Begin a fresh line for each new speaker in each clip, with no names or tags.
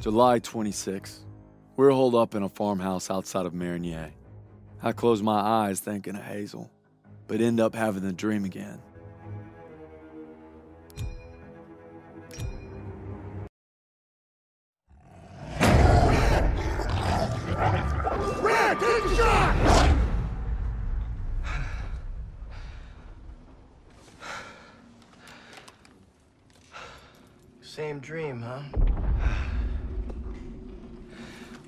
July 26. We're holed up in a farmhouse outside of Marigny. I close my eyes thinking of Hazel, but end up having the dream again.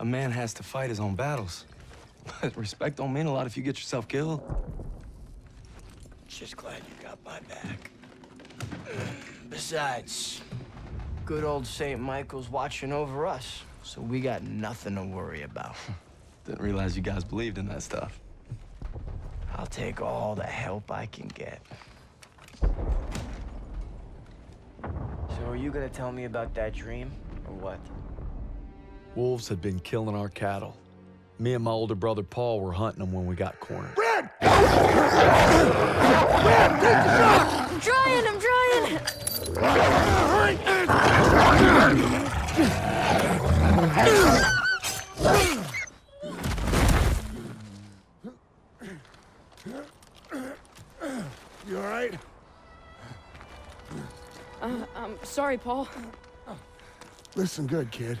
a man has to fight his own battles. But respect don't mean a lot if you get yourself killed.
Just glad you got my back. Besides, good old St. Michael's watching over us, so we got nothing to worry about.
Didn't realize you guys believed in that stuff.
I'll take all the help I can get. So are you gonna tell me about that dream, or what?
Wolves had been killing our cattle. Me and my older brother Paul were hunting them when we got cornered.
Red! Red, take a shot!
I'm trying, I'm trying.
You all right?
Uh, I'm sorry, Paul.
Listen good, kid.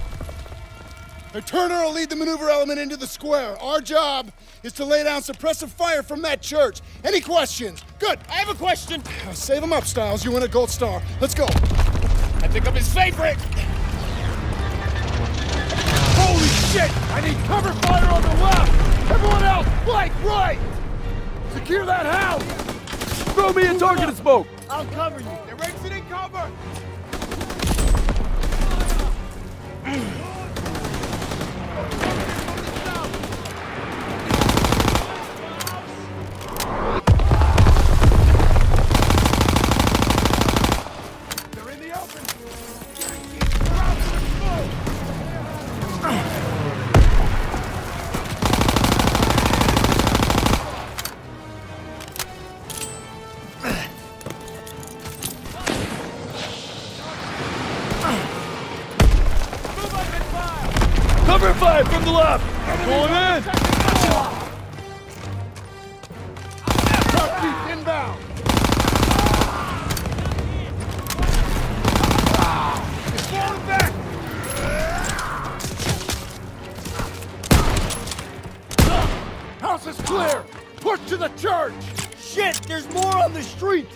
Turner will lead the maneuver element into the square. Our job is to lay down suppressive fire from that church. Any questions? Good, I have a question. Save them up, Stiles. You win a gold star. Let's go. I think I'm his favorite. Holy shit! I need cover fire on the left! Everyone else, flank right! Secure that house!
Throw me a target of smoke!
I'll cover you. They're exiting cover!
Cover fire from the left! Going in!
Top inbound! It's falling back! House is clear! Push to the church!
Shit, there's more on the street!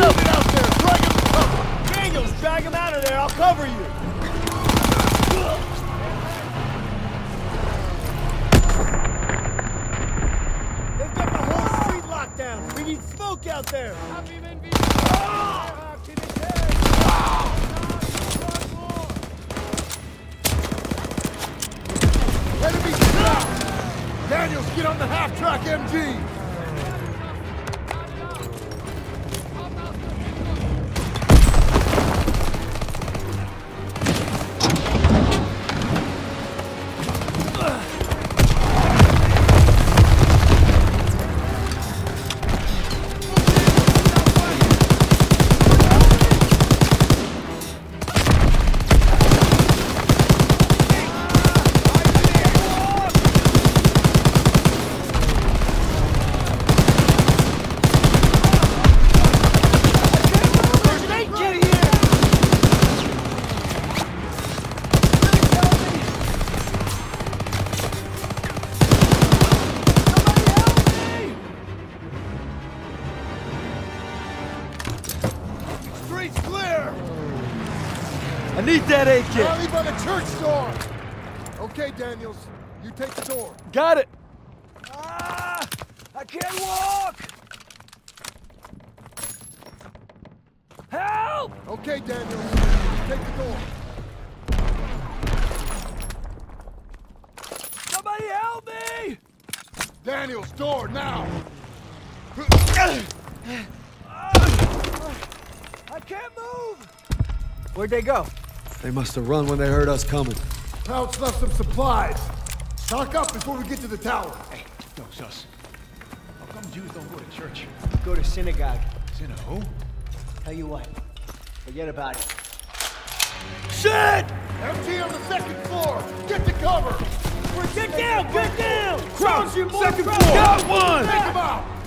Him! out there! Drag him!
Daniels, drag him out of there, I'll cover you! They've got the whole street locked down! We need smoke out there!
Down! Daniels, get on the half-track MG!
That aid kit.
Rally by the church door! Okay, Daniels, you take the door.
Got it.
Ah! I can't walk! Help!
Okay, Daniels, take the door.
Somebody help me!
Daniels, door, now!
I can't move! Where'd they go?
They must have run when they heard us coming.
Pouch left some supplies. Stock up before we get to the tower.
Hey, yo, sus. How come Jews don't go to church?
Go to synagogue.
Synagogue?
Tell you what, forget about it.
Shit!
MG on the second floor! Get to cover!
Get down! Get down!
Crouch! Second floor!
Got one!
Take him out!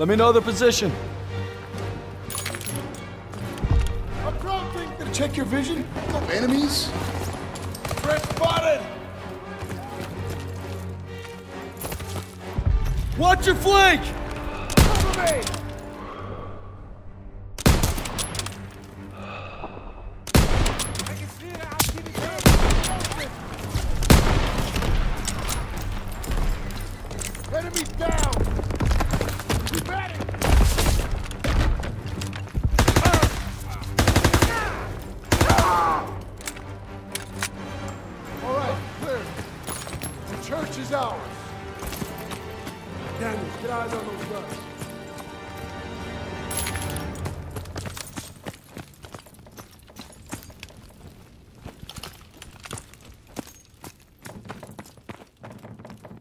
Let me know the position.
Approaching! Gonna check your vision? No enemies? Threat spotted!
Watch your flank!
Cover me!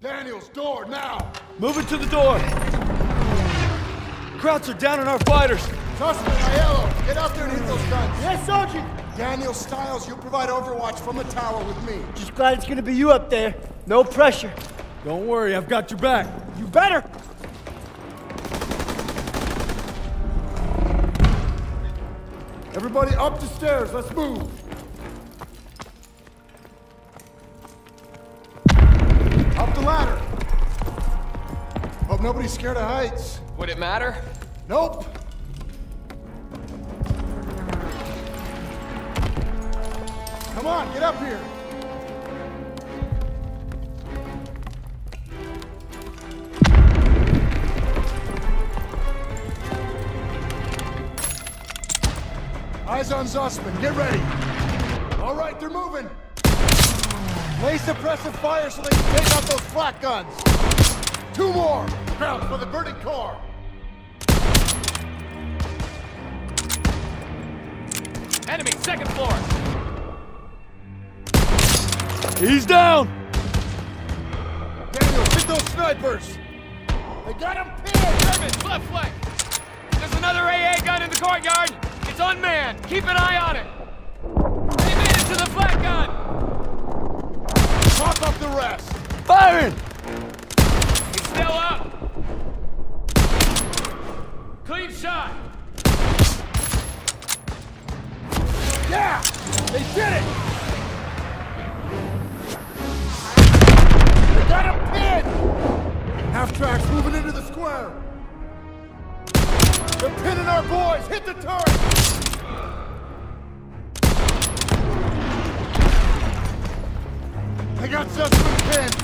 Daniels, door, now!
Move it to the door. Krauts are down on our fighters.
Zussman, Aiello, get out there and hit those guns. Yes, Sergeant! Daniel Stiles, you provide overwatch from the tower with me.
Just glad it's gonna be you up there. No pressure.
Don't worry, I've got your back.
You better!
Everybody up the stairs, let's move. The ladder. Hope nobody's scared of heights.
Would it matter?
Nope. Come on, get up here. Eyes on Zussman, get ready. All right, they're moving. Lay suppressive fire so they can take out those flak guns. Two more. Crouch for the burning car.
Enemy, second floor.
He's down.
Daniel, hit those snipers. They got him pinned.
German, left flank. There's another AA gun in the courtyard. It's unmanned. Keep an eye on it. They made it to the flak gun.
The rest.
Firing.
He's still up. Clean shot.
Yeah, they did it. They got him pinned. Half tracks moving into the square. They're pinning our boys. Hit the turret. Got Zussman pinned.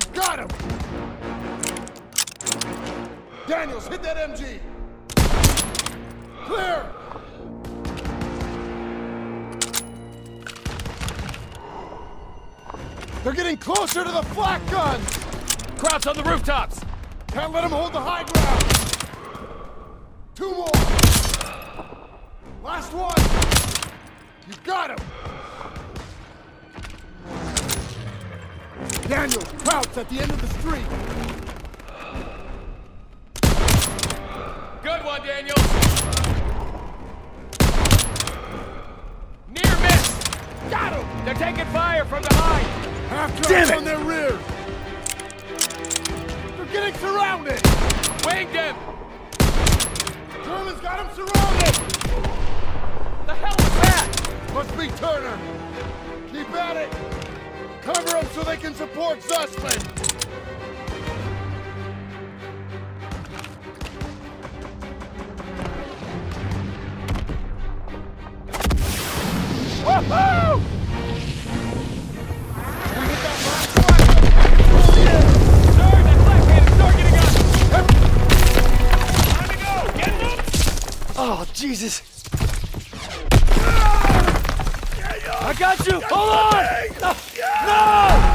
You got him. Daniels, hit that MG. Clear. They're getting closer to the flak guns!
Krauts on the rooftops!
Can't let them hold the high ground! Two more! Last one! You got him! Daniel, Krauts at the end of the street!
Good one, Daniel! Near miss! Got him! They're taking fire from behind!
Half
Damn it!
on their rear! They're getting surrounded!
Winged him!
Germans got him surrounded!
The hell was that?
Must be Turner! Keep at it! Cover them so they can support Zussman! Woohoo! We hit that last one! Oh, yeah!
Got you. Hold on. No.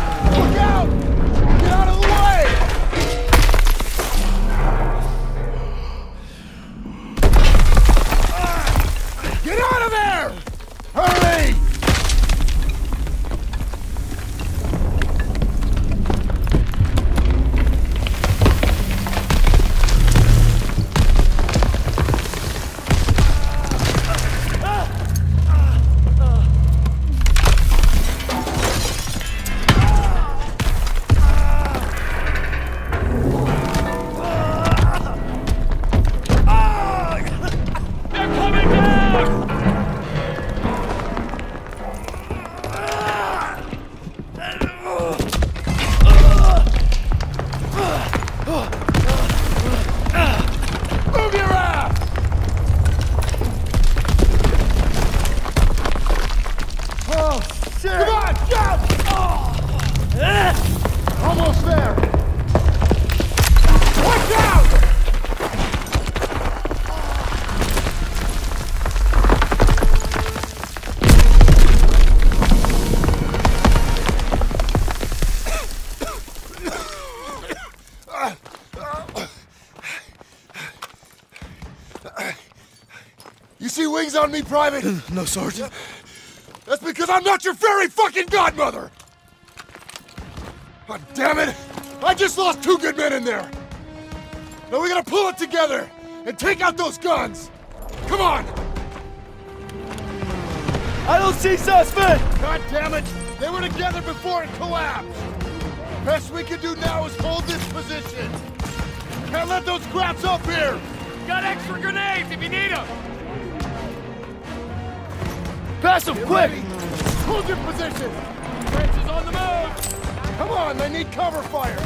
Wings Private?
No, Sergeant.
That's because I'm not your fairy fucking godmother! God damn it! I just lost two good men in there! Now we gotta pull it together and take out those guns! Come on!
I don't see suspect.
God damn it! They were together before it collapsed! Best we can do now is hold this position! Can't let those scraps up here!
Got extra grenades if you need them!
Pass him quick.
Ready? Hold your position!
French is on the move!
Come on, they need cover fire!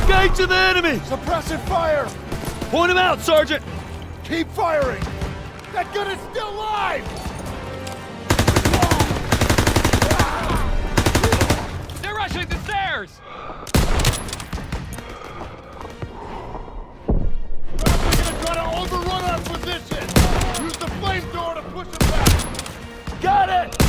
Engage to the enemy.
Suppressive fire!
Point him out, Sergeant.
Keep firing! That gun is still alive!
They're rushing the stairs!
We're gonna try to overrun our position! Flamethrower to push them back!
Got it.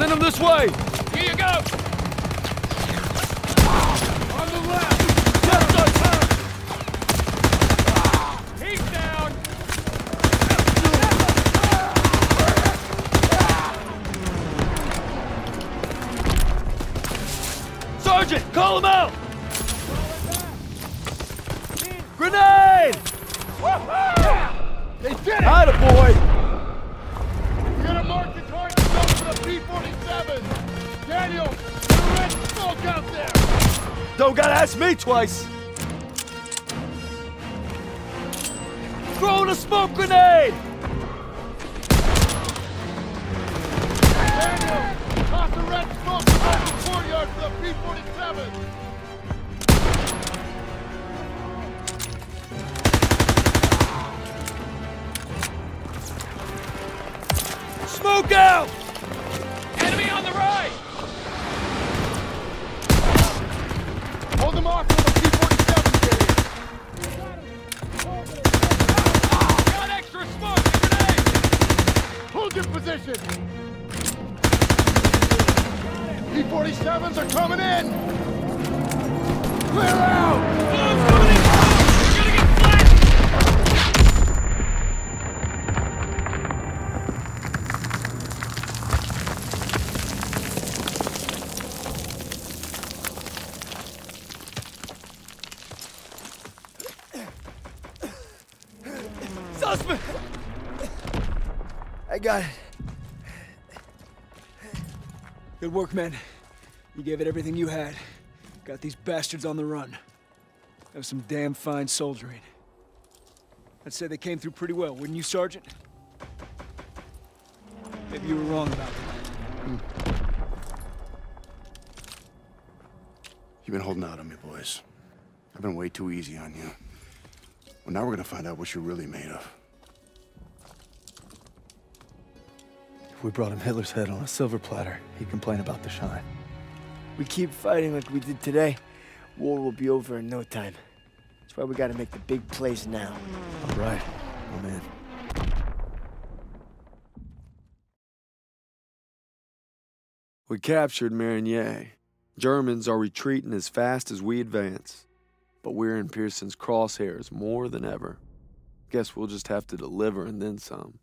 Send him this way.
Here you go!
Don't gotta ask me twice. Throw the smoke grenade!
Daniel! Toss the red smoke the courtyard for the P-47!
Smoke out!
Hold them off till the P-47 get here!
Got extra smoke! Grenade!
Hold your position! P-47s are coming in! Clear out!
Suspect!
I got it.
Good work, man. You gave it everything you had. Got these bastards on the run. That was some damn fine soldiering. I'd say they came through pretty well, wouldn't you, Sergeant? Maybe you were wrong about that. Hmm.
You've been holding out on me, boys. I've been way too easy on you. Well, now we're gonna find out what you're really made of.
If we brought him Hitler's head on a silver platter, he'd complain about the shine.
We keep fighting like we did today, war will be over in no time. That's why we gotta make the big plays now.
All right, I'm in. We captured Marigny. Germans are retreating as fast as we advance. But we're in Pierson's crosshairs more than ever. Guess we'll just have to deliver and then some.